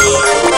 Música